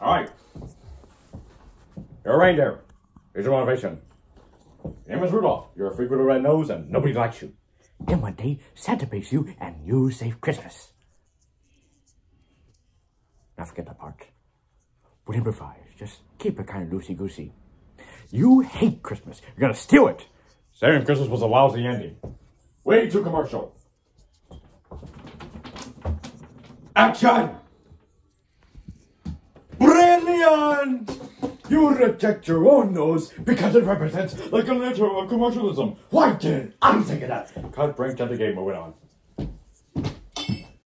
All right. You're a reindeer. Here's your motivation. Your name is Rudolph. You're a freak with a red nose and nobody likes you. Then one day, Santa picks you and you save Christmas. Now forget that part. But improvise. Just keep it kind of loosey-goosey. You hate Christmas. You're gonna steal it. Saying Christmas was a lousy ending. Way too commercial. Action! Brilliant! You reject your own nose because it represents like a letter of commercialism. Why didn't I think of that? Cut, break, the game, moving on.